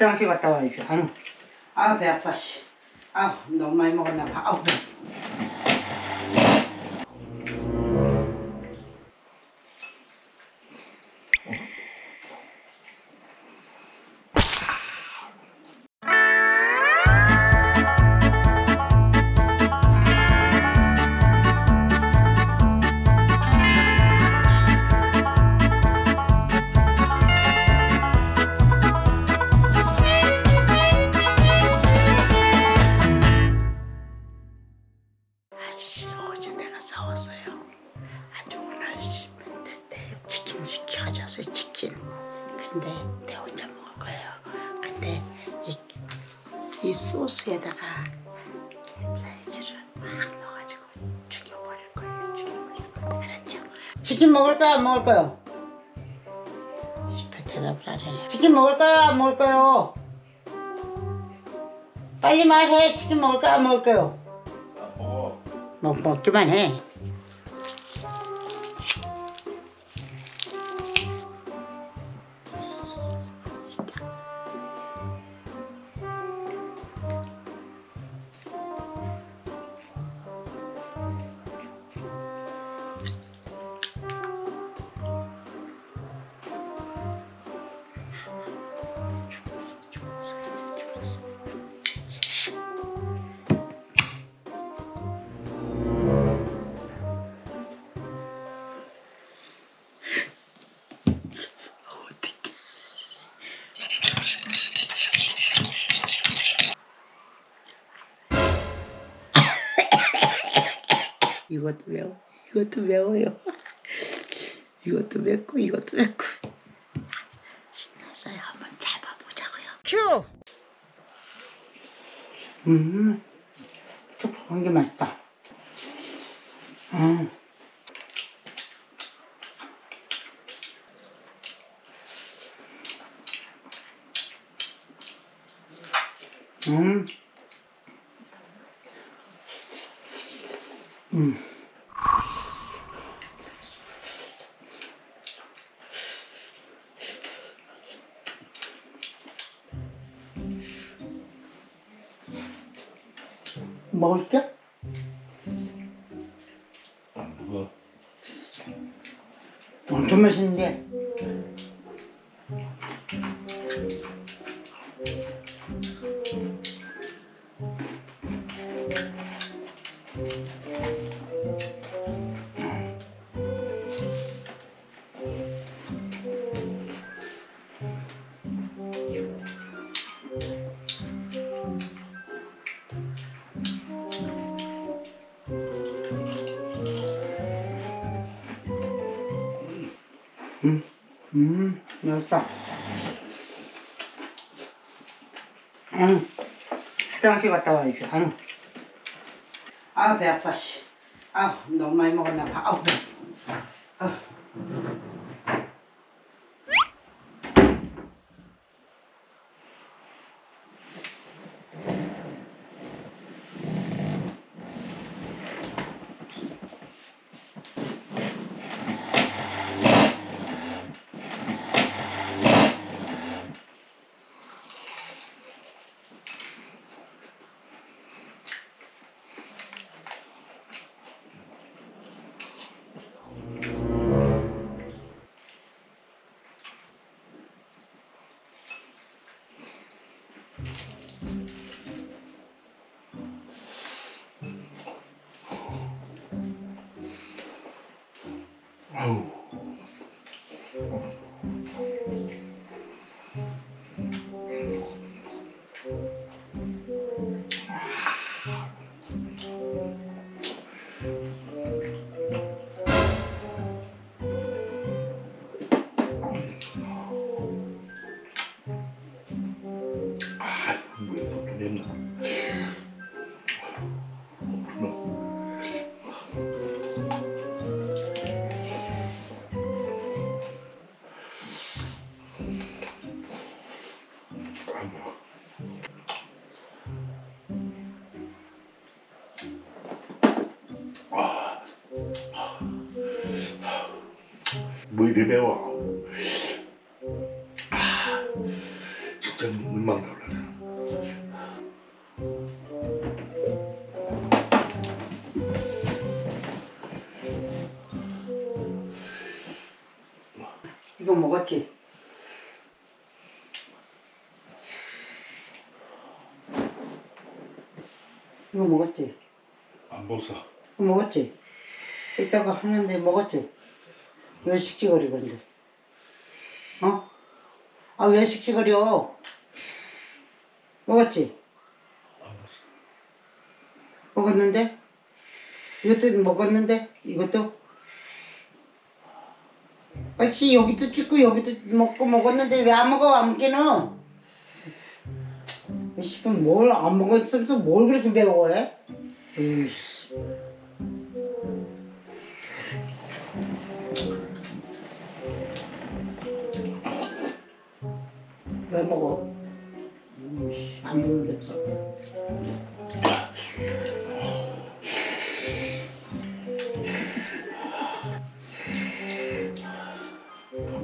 화장실 갔다 와야지. 아유, 아, 배 아파, 씨. 아우, 너무 많이 먹었나 봐. 아우, 배. 시켜줘서 치킨 근데 내 혼자 먹을 거예요 근데 이, 이 소스에다가 캡사이즈를 막 넣어가지고 죽여버릴 거예요 죽여버릴 거예요 알았죠? 치킨 먹을까요? 안 먹을까요? 씨발 대답을 안 해. 치킨 먹을까요? 안 먹을까요? 빨리 말해. 치킨 먹을까요? 안 먹을까요? 먹어. 먹, 먹기만 해. 이것도 매워 이것도 매워요 이것도 맵고 이것도 맵고 신났어요 한번 잡아보자고요 큐! 음, 촉촉한 게 맛있다. 음. 음. 음. 먹을게? 안 먹어. 엄청 맛있는데. 음, 음, 맛있다. 음, 화장실 갔다 와야지. 아유, 아, 배 아파, 씨. 아우, 너무 많이 먹었나 봐. 아우, 배. 아 뭐 이리 매워? 아, 진짜 물 금방 나올래. 이거 먹었지? 이거 먹었지? 안 먹어. 이거 먹었지? 이따가 하는데 먹었지? 왜 식지거리 근데? 어? 아 왜 식지거려? 먹었지? 먹었는데? 이것도 먹었는데? 이것도? 아씨 여기도 찍고 여기도 먹고 먹었는데 왜 안 먹어 안 먹기는? 싶으면 뭘안 먹었으면서 뭘 그렇게 매워해? 으이씨. 왜 먹어? 안 먹는데 없어.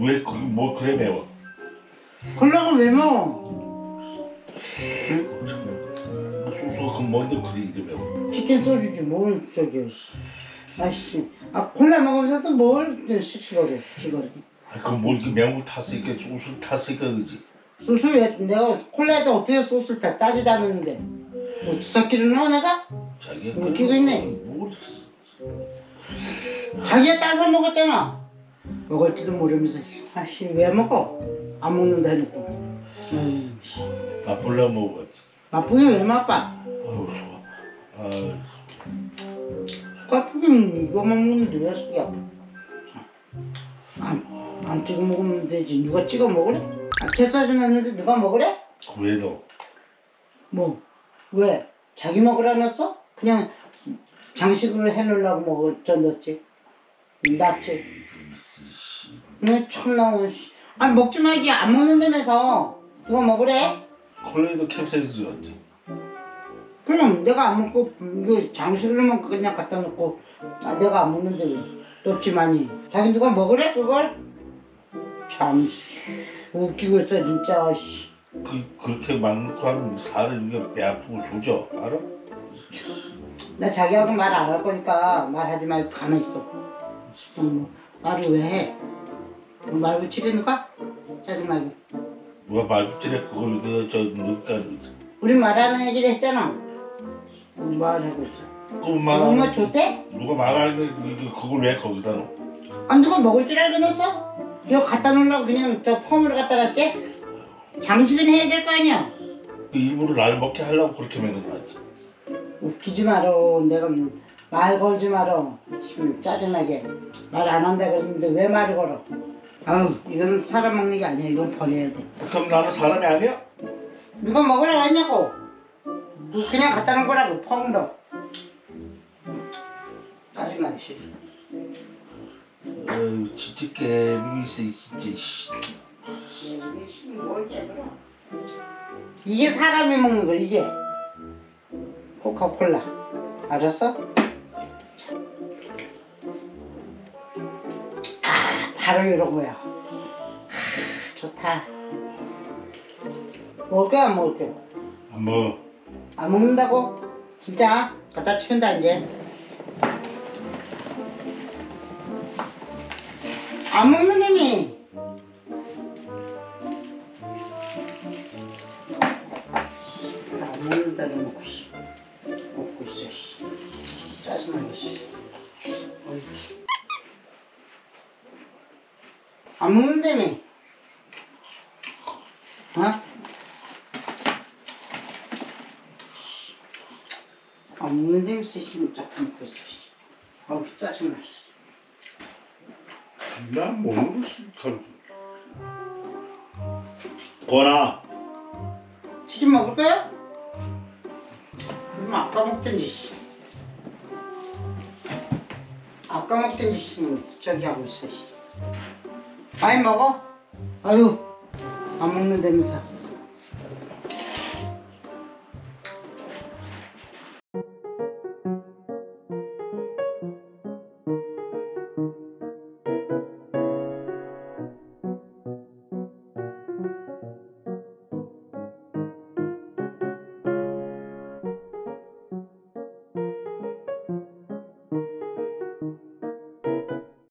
왜뭐 그래 매워? 콜라가 왜 먹어? 소스가 그 뭔데 그래 이게 매워? 치킨 소주지 뭘 저기 씨. 아씨 아 콜라 먹으면서도 뭘 씩씩거려 지거리 아, 그뭘 이렇게 매운 거 탔으니까 소스 탔으니까 그지. 소스 왜 내가 콜라에다 어떻게 소스를 다 따지다 않는데 뭐 주석기를 넣어 내가? 자기가 웃기고 있네. 뭘 자기가 따서 먹었잖아 먹을지도 모르면서 아씨 왜 먹어? 안 먹는다 해놓고 음, 씨. 나폴레 먹어봤지. 나쁘게 왜 맛봐? 아우 좋아. 아, 속 아프면 이거 먹는데 왜 속이 아파? 안, 안 찍어 먹으면 되지 누가 찍어 먹으래? 아 캡사이신 넣는데 누가 먹으래? 왜 너? 뭐 왜? 자기 먹으라 놨어? 그냥 장식으로 해놓으려고 먹었죠 넣었지 낫지 왜 참나고 씨. 아니 먹지 말지 안 먹는다면서 누가 먹으래? 콜레도 캡사이신 들었지. 그럼 내가 안 먹고 이거 장식으로만 그냥 갖다 놓고 아, 내가 안 먹는데 왜 넣었지만이 자기 누가 먹으래 그걸? 참 씨. 웃기고 있어 진짜 씨. 그 그렇게 많고 하면 살을 이게 배 아프고 조져 알아? 나 자기하고 말 안 할 거니까 말하지 말고 가만히 있어. 음, 말을 왜 해? 뭐말 붙이려니까? 짜증나게. 누가 말 붙이래 그걸 그저 누가 우리 말하는 얘기를 했잖아. 음, 말하고 있어. 그만 엄마 좋대? 누가 말하는 그 그걸 왜 거기다 넣어? 안 누가 먹을 줄 알고 냈어? 이거 갖다 놓으려고 그냥 저 펌으로 갖다 놨지? 장식은 해야 될 거 아니야? 그 일부러 날 먹게 하려고 그렇게 만든 거지. 웃기지 마라. 내가 말 걸지 마라. 씨, 짜증나게. 말 안 한다 그랬는데 왜 말을 걸어? 아우 이건 사람 먹는 게 아니야. 이건 버려야 돼. 그럼 나는 사람이 아니야? 누가 먹으라고 했냐고 너 그냥 갖다 놓은 거라고 펑으로 짜증나네 씨. 어 깨비 있어 진짜 씨. 이게 사람이 먹는 거 이게 코카콜라 알았어? 아 바로 이런 거야 아, 좋다 먹을 거야 안 먹을 거야 안 먹어. 안 먹는다고? 진짜? 갖다 치운다 이제 안 먹는다며 안 먹는다고 놓고 씨 먹고 있어 씨 짜증나게 씨. 안 먹는다며 어? 아 먹는 데 있으시면 자꾸 먹고 있어 씨. 아우 짜증나 씨. 난거 싫다. 권아. 치킨 먹을 거야? 그럼 아까 먹던지 씨. 아까 먹던지 씨 저기 하고 있어 씨. 많이 먹어? 아유 안 먹는다면서